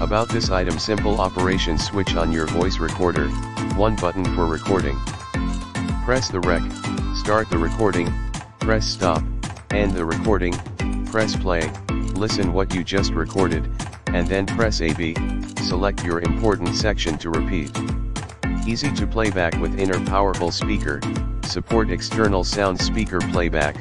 About this item simple operation switch on your voice recorder, one button for recording. Press the rec, start the recording, press stop, end the recording, press play, listen what you just recorded, and then press AB, select your important section to repeat. Easy to playback with inner powerful speaker, support external sound speaker playback,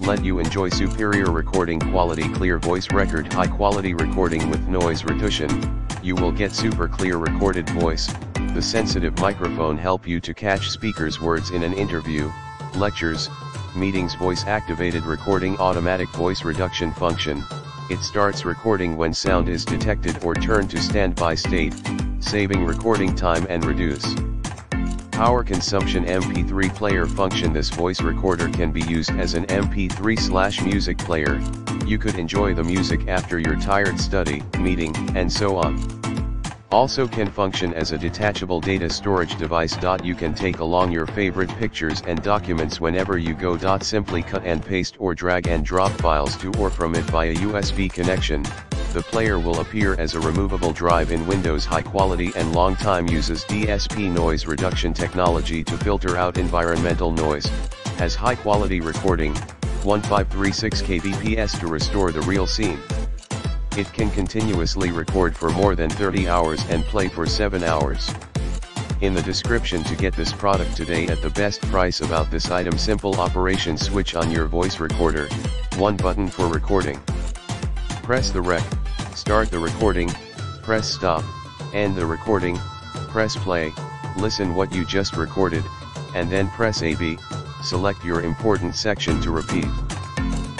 let you enjoy superior recording quality clear voice record high quality recording with noise reduction, you will get super clear recorded voice, the sensitive microphone help you to catch speaker's words in an interview, lectures, meetings voice activated recording automatic voice reduction function, it starts recording when sound is detected or turned to standby state, saving recording time and reduce. Power consumption MP3 player function This voice recorder can be used as an MP3 slash music player, you could enjoy the music after your tired study, meeting, and so on. Also can function as a detachable data storage device. You can take along your favorite pictures and documents whenever you go. Simply cut and paste or drag and drop files to or from it via USB connection, the player will appear as a removable drive in Windows high quality and long time uses DSP noise reduction technology to filter out environmental noise, has high quality recording, 1536 kbps to restore the real scene. It can continuously record for more than 30 hours and play for 7 hours. In the description to get this product today at the best price about this item simple operation switch on your voice recorder, one button for recording. Press the rec, start the recording, press stop, end the recording, press play, listen what you just recorded, and then press AB, select your important section to repeat.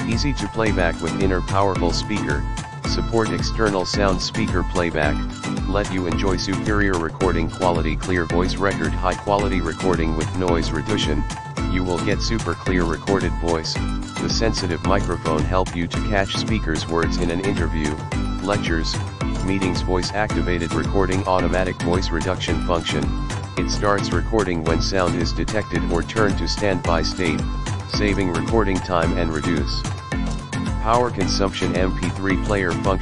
Easy to playback with inner powerful speaker, support external sound speaker playback, let you enjoy superior recording quality clear voice record high quality recording with noise reduction, you will get super clear recorded voice, the sensitive microphone help you to catch speaker's words in an interview, lectures, meetings voice activated recording automatic voice reduction function, it starts recording when sound is detected or turned to standby state, saving recording time and reduce. Power consumption MP3 player function